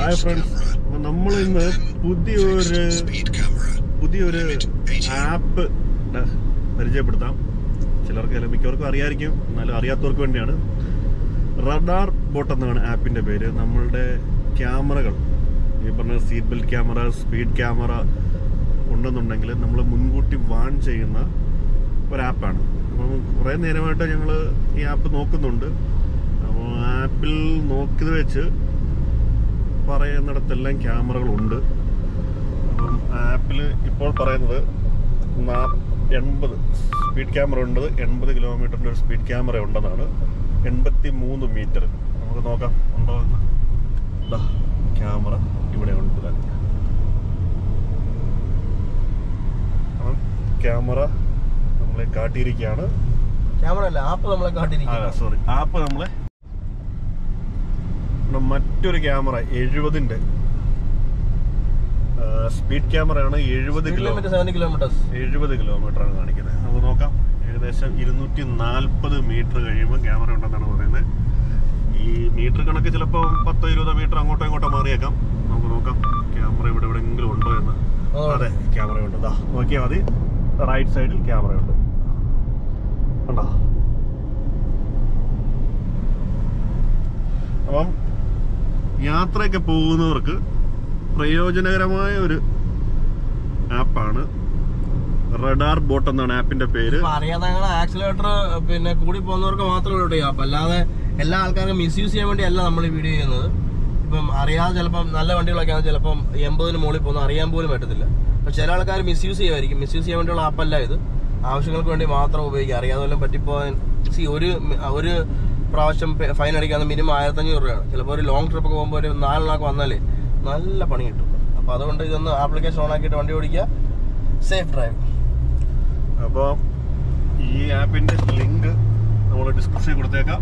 Hi friends നമ്മൾ ഇന്ന് പുതിയൊരു പുതിയൊരു ആപ്പ് പരിചയപ്പെടുത്താം. ചിലർക്ക് അല്ല മിക്കവർക്കും അറിയായിരിക്കും. എന്നാലും അറിയാത്തവർക്ക് വേണ്ടിയാണ്. റഡാർ ബോട്ട് എന്നാണ് ആപ്പിന്റെ പേര്. നമ്മളുടെ ക്യാമറകൾ. ഈ പറഞ്ഞ seat belt camera speed camera ഉണ്ടെന്നുണ്ടെങ്കിൽ നമ്മൾ മുൻകൂട്ടി വാൺ ചെയ്യുന്ന ഒരു ആപ്പാണ് അപ്പം കുറേ നേരമായിട്ട് ഞങ്ങൾ ഈ ആപ്പ് നോക്കുന്നുണ്ട്. അപ്പോൾ ആപ്പിൽ നോക്കിയത് വെച്ച് പറയുന്നിടത്തെല്ലാം ക്യാമറകളുണ്ട്. അപ്പം ആപ്പിൽ ഇപ്പോൾ പറയുന്നത് നാ- എൺപത് സ്പീഡ് ക്യാമറ ഉണ്ട്. എൺപത് കിലോമീറ്ററിന്റെ ഒരു സ്പീഡ് ക്യാമറ ഉണ്ടെന്നാണ്. എൺപത്തി മൂന്ന് മീറ്റർ. നമുക്ക് നോക്കാം. ഉണ്ടോ? എന്ന് ക്യാമറ ഇവിടെ ഉണ്ട്. അപ്പം ക്യാമറ നമ്മളെ കാട്ടിയിരിക്കുകയാണ്. ക്യാമറ അല്ല ആപ്പ് നമ്മളെ കാട്ടിയിരിക്കുകയാണ്. സോറി ആപ്പ് നമ്മളെ ഇവിടെ മറ്റൊരു ക്യാമറ എഴുപതിന്റെ. സ്പീഡ് ക്യാമറയാണ് എഴുപത് കിലോ. കിലോമീറ്റർ എഴുപത് കിലോമീറ്റർ ആണ് കാണിക്കുന്നത്. നമുക്ക് നോക്കാം. ഏകദേശം ഇരുന്നൂറ്റി നാൽപ്പത് മീറ്റർ കഴിയുമ്പോൾ ക്യാമറ ഉണ്ടെന്നാണ് പറയുന്നത്. ഈ മീറ്റർ കണക്ക് ചിലപ്പോൾ പത്തോ ഇരുപതോ മീറ്റർ അങ്ങോട്ടോ ഇങ്ങോട്ടോ മാറിയേക്കാം. നമുക്ക് നോക്കാം. ക്യാമറ ഇവിടെ എവിടെയെങ്കിലും ഉണ്ടോ എന്ന്. അതെ ക്യാമറ ഉണ്ട് ദാ നോക്കിയാൽ മതി. റൈറ്റ് സൈഡിൽ ക്യാമറ ഉണ്ട് കണ്ടോ? അപ്പം യാത്രയൊക്കെ പോകുന്നവർക്ക് പ്രയോജനകരമായ ഒരു ആപ്പാണ് റഡാർ ബോട്ട് എന്നാണ് ആപ്പിന്റെ പേര്. ആക്സിലേറ്റർ പിന്നെ കൂടി പോകുന്നവർക്ക് മാത്രമേ ആപ്പ് അല്ലാതെ എല്ലാ ആൾക്കാർക്കും മിസ്യൂസ് ചെയ്യാൻ വേണ്ടി അല്ല നമ്മൾ ഈ വീഡിയോ ചെയ്യുന്നത്. ഇപ്പം അറിയാതെ ചിലപ്പം നല്ല വണ്ടികളൊക്കെ ആണ് ചിലപ്പം എൺപതിന് മുകളിൽ പോകുന്ന അറിയാൻ പോലും പറ്റത്തില്ല. അപ്പൊ ചില ആൾക്കാർ മിസ്യൂസ് ചെയ്യുമായിരിക്കും. മിസ്യൂസ് ചെയ്യാൻ വേണ്ടിയുള്ള ആപ്പല്ല ഇത്. ആവശ്യങ്ങൾക്ക് വേണ്ടി മാത്രം ഉപയോഗിക്കുക. അറിയാതെ വല്ലതും പറ്റിപ്പോ സി ഒരു ഒരു പ്രാവശ്യം ഫൈൻ അടിക്കാൻ മിനിമം ആയിരത്തഞ്ഞൂറ് രൂപയാണ്. ചിലപ്പോൾ ഒരു ലോങ് ട്രിപ്പ് ഒക്കെ പോകുമ്പോൾ ഒരു നാലെണ്ണാക്ക് വന്നാലേ നല്ല പണി കിട്ടും. അപ്പൊ അതുകൊണ്ട് ഇതൊന്ന് ആപ്ലിക്കേഷൻ ഓൺ ആക്കിയിട്ട് വണ്ടി ഓടിക്കുക. സേഫ് ഡ്രൈവ് അപ്പോൾ ഈ ആപ്പിന്റെ ലിങ്ക് നമ്മൾ ഡിസ്ക്രിപ്ഷനിൽ കൊടുത്തേക്കാം.